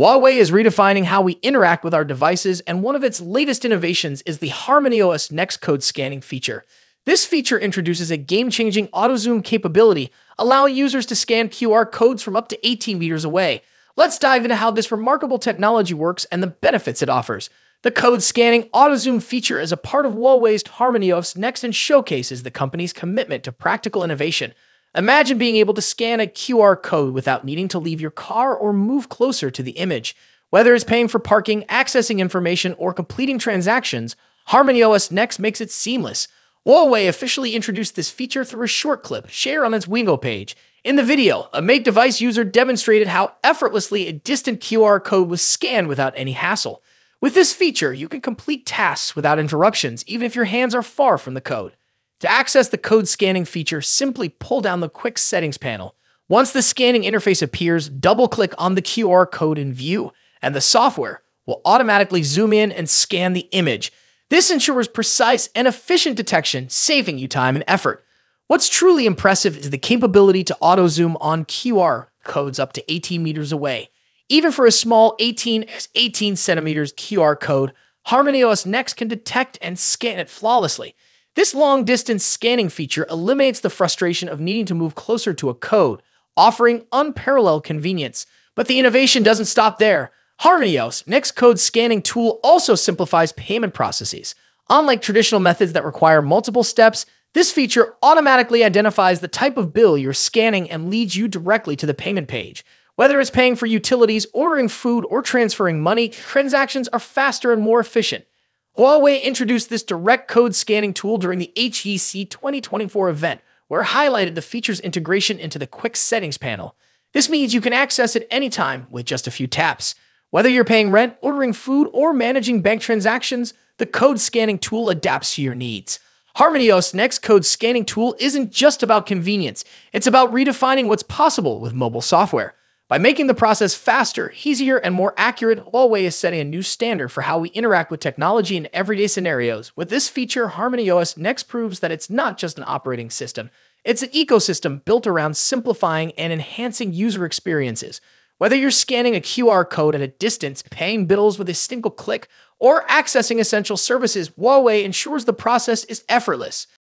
Huawei is redefining how we interact with our devices, and one of its latest innovations is the HarmonyOS Next Code scanning feature. This feature introduces a game-changing auto-zoom capability, allowing users to scan QR codes from up to 18 meters away. Let's dive into how this remarkable technology works and the benefits it offers. The code scanning auto zoom feature is a part of Huawei's HarmonyOS Next and showcases the company's commitment to practical innovation. Imagine being able to scan a QR code without needing to leave your car or move closer to the image. Whether it's paying for parking, accessing information, or completing transactions, HarmonyOS Next makes it seamless. Huawei officially introduced this feature through a short clip shared on its Weibo page. In the video, a Mate device user demonstrated how effortlessly a distant QR code was scanned without any hassle. With this feature, you can complete tasks without interruptions, even if your hands are far from the code. To access the code scanning feature, simply pull down the quick settings panel. Once the scanning interface appears, double click on the QR code in view, and the software will automatically zoom in and scan the image. This ensures precise and efficient detection, saving you time and effort. What's truly impressive is the capability to auto zoom on QR codes up to 18 meters away. Even for a small 18 18 centimeters QR code, HarmonyOS Next can detect and scan it flawlessly. This long distance scanning feature eliminates the frustration of needing to move closer to a code, offering unparalleled convenience. But the innovation doesn't stop there. HarmonyOS Next Code scanning tool also simplifies payment processes. Unlike traditional methods that require multiple steps, this feature automatically identifies the type of bill you're scanning and leads you directly to the payment page. Whether it's paying for utilities, ordering food, or transferring money, transactions are faster and more efficient. Huawei introduced this direct code scanning tool during the HDC 2024 event, where it highlighted the feature's integration into the quick settings panel. This means you can access it anytime with just a few taps. Whether you're paying rent, ordering food, or managing bank transactions, the code scanning tool adapts to your needs. HarmonyOS Next Code Scanning Tool isn't just about convenience, it's about redefining what's possible with mobile software. By making the process faster, easier, and more accurate, Huawei is setting a new standard for how we interact with technology in everyday scenarios. With this feature, HarmonyOS next proves that it's not just an operating system, it's an ecosystem built around simplifying and enhancing user experiences. Whether you're scanning a QR code at a distance, paying bills with a single click, or accessing essential services, Huawei ensures the process is effortless.